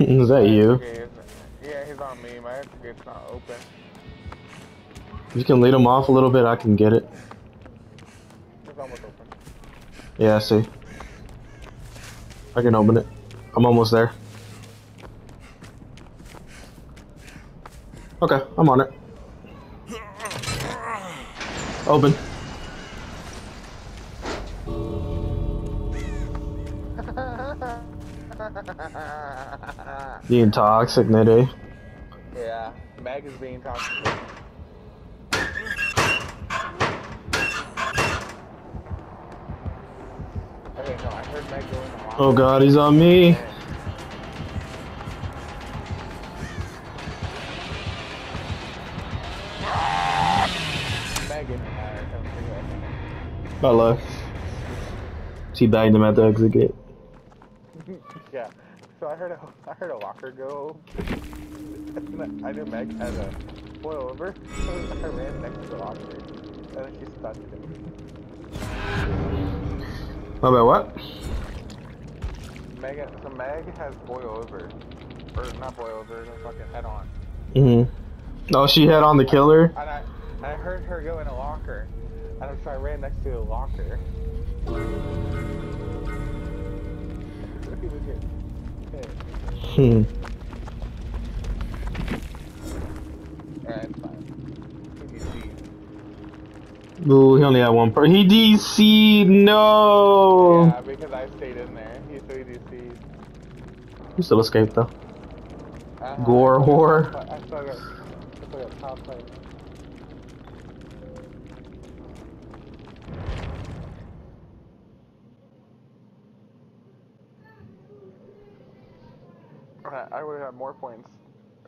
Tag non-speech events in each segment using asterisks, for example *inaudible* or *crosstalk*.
*laughs* Is that you? Yeah, he's on me. My gate's not open. If you can lead him off a little bit, I can get it. It's almost open. Yeah, I see. I can open it. I'm almost there. Okay, I'm on it. Open. *laughs* Being toxic, Nitty. yeah, Meg is being toxic. Okay, no, I heard Meg go in the. Oh god, he's on me. Meg in there. I. She bagged him at the exit gate. *laughs* yeah. So I heard a I heard a locker go. *laughs* I knew Meg had a boil over, so *laughs* I ran next to the locker, and then she stunned him. My bad, what? Meg, so Meg has boil over, or not boil over, fucking head on. Mm-hmm. Oh, she had on the killer? And I, and I heard her go in a locker, and so I ran next to the locker. Hmm. Alright, fine. He Ooh, he only had one per- He DC, no! Yeah, because I stayed in there. He so DC'd. He still escaped though. Uh-huh. Gore whore. I still got, I still got top plate. I- I would have had more points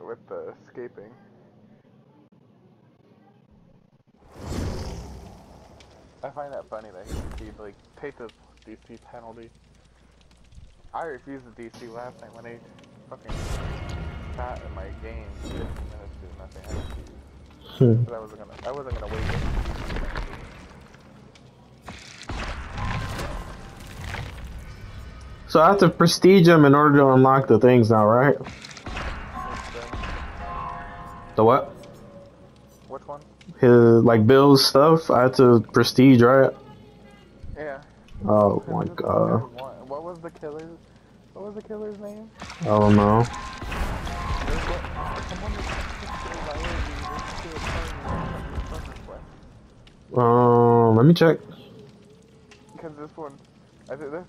with the escaping. I find that funny that he he, like take the DC penalty. I refused the DC last night when they fucking sat in my game 15 minutes to nothing. I refused. Hmm. 'Cause I wasn't gonna I wasn't gonna wait. So I have to prestige him in order to unlock the things now, right? The what? Which one? His, like Bill's stuff, I have to prestige, right? Yeah. Oh my god. What was the killer's what was the killer's name? I don't know. There's what- someone was killed by Lady, they killed a friend request. Um, let me check. Because this one, I think might have